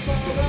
for